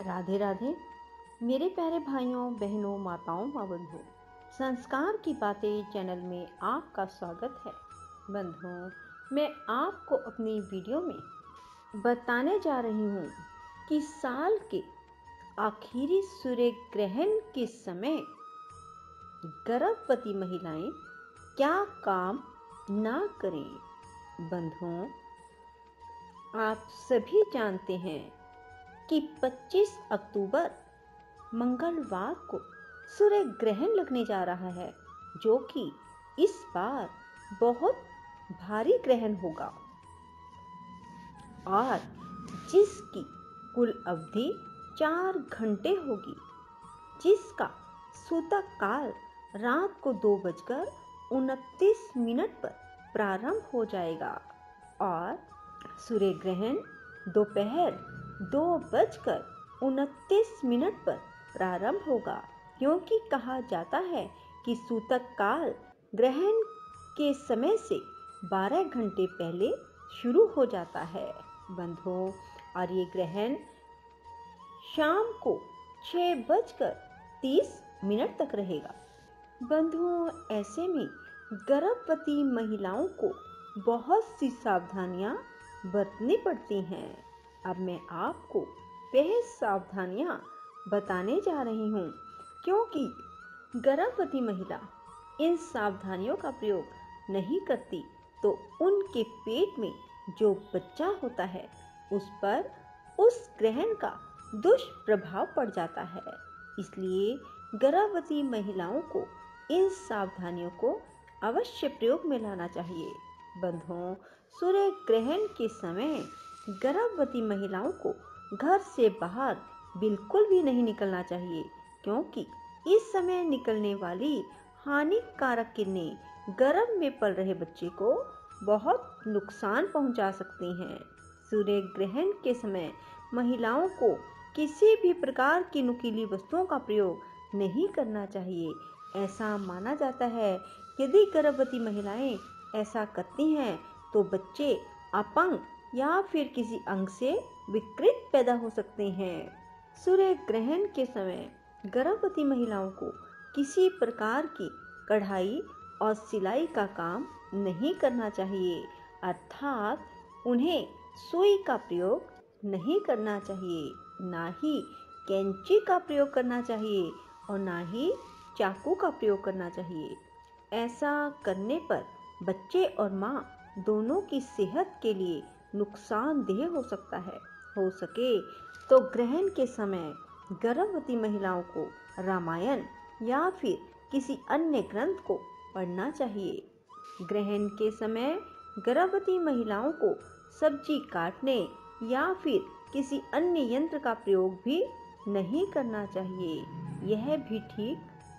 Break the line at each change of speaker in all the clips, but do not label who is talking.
राधे राधे, मेरे प्यारे भाइयों, बहनों, माताओं व बंधुओं संस्कार की बातें चैनल में आपका स्वागत है। बंधुओं, मैं आपको अपनी वीडियो में बताने जा रही हूँ कि साल के आखिरी सूर्य ग्रहण के समय गर्भवती महिलाएँ क्या काम ना करें? बंधुओं, आप सभी जानते हैं कि 25 अक्टूबर मंगलवार को सूर्य ग्रहण लगने जा रहा है, जो कि इस बार बहुत भारी ग्रहण होगा। और जिसकी कुल अवधि चार घंटे होगी, जिसका सूतक काल रात को दो बजकर उनतीस मिनट पर प्रारंभ हो जाएगा। और सूर्य ग्रहण दोपहर दो बजकर उनतीस मिनट पर प्रारंभ होगा। क्योंकि कहा जाता है कि सूतक काल ग्रहण के समय से 12 घंटे पहले शुरू हो जाता है। बंधुओं और ये ग्रहण शाम को छः बजकर तीस मिनट तक रहेगा। बंधुओं ऐसे में गर्भवती महिलाओं को बहुत सी सावधानियाँ बरतनी पड़ती हैं। अब मैं आपको वह सावधानियाँ बताने जा रही हूँ, क्योंकि गर्भवती महिला इन सावधानियों का प्रयोग नहीं करती तो उनके पेट में जो बच्चा होता है, उस पर उस ग्रहण का दुष्प्रभाव पड़ जाता है। इसलिए गर्भवती महिलाओं को इन सावधानियों को अवश्य प्रयोग में लाना चाहिए। बंधुओं, सूर्य ग्रहण के समय गर्भवती महिलाओं को घर से बाहर बिल्कुल भी नहीं निकलना चाहिए, क्योंकि इस समय निकलने वाली हानिकारक किरणें गर्भ में पल रहे बच्चे को बहुत नुकसान पहुँचा सकती हैं। सूर्य ग्रहण के समय महिलाओं को किसी भी प्रकार की नुकीली वस्तुओं का प्रयोग नहीं करना चाहिए। ऐसा माना जाता है, यदि गर्भवती महिलाएँ ऐसा करती हैं तो बच्चे अपंग या फिर किसी अंग से विकृत पैदा हो सकते हैं। सूर्य ग्रहण के समय गर्भवती महिलाओं को किसी प्रकार की कढ़ाई और सिलाई का काम नहीं करना चाहिए, अर्थात उन्हें सुई का प्रयोग नहीं करना चाहिए, ना ही कैंची का प्रयोग करना चाहिए और ना ही चाकू का प्रयोग करना चाहिए। ऐसा करने पर बच्चे और माँ दोनों की सेहत के लिए नुकसानदेह हो सकता है। हो सके तो ग्रहण के समय गर्भवती महिलाओं को रामायण या फिर किसी अन्य ग्रंथ को पढ़ना चाहिए। ग्रहण के समय गर्भवती महिलाओं को सब्ज़ी काटने या फिर किसी अन्य यंत्र का प्रयोग भी नहीं करना चाहिए। यह भी ठीक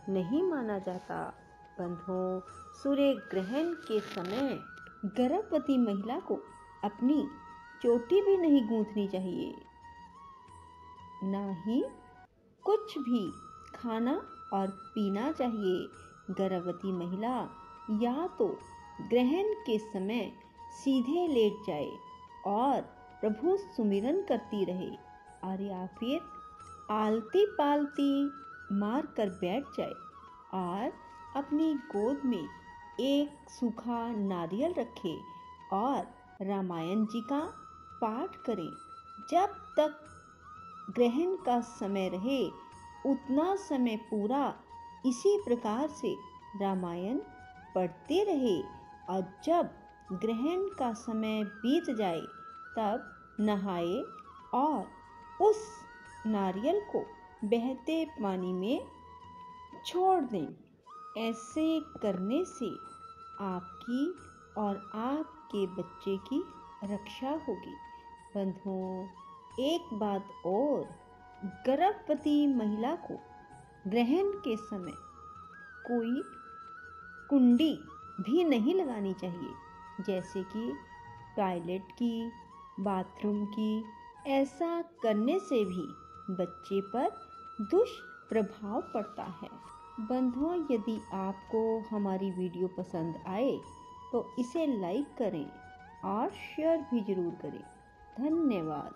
नहीं माना जाता। बंधुओं, सूर्य ग्रहण के समय गर्भवती महिला को अपनी चोटी भी नहीं गूंथनी चाहिए। ना ही कुछ भी खाना और पीना चाहिए। गर्भवती महिला या तो ग्रहण के समय सीधे लेट जाए और प्रभु सुमिरन करती रहे और या फिर आलती पालती मार कर बैठ जाए और अपनी गोद में एक सूखा नारियल रखे और रामायण जी का पाठ करें। जब तक ग्रहण का समय रहे, उतना समय पूरा इसी प्रकार से रामायण पढ़ते रहे और जब ग्रहण का समय बीत जाए, तब नहाए और उस नारियल को बहते पानी में छोड़ दें। ऐसे करने से आपकी और आपके बच्चे की रक्षा होगी। बंधुओं, एक बात और, गर्भवती महिला को ग्रहण के समय कोई कुंडी भी नहीं लगानी चाहिए, जैसे कि टॉयलेट की, बाथरूम की, ऐसा करने से भी बच्चे पर दुष्प्रभाव पड़ता है। बंधुओं, यदि आपको हमारी वीडियो पसंद आए तो इसे लाइक करें और शेयर भी ज़रूर करें। धन्यवाद।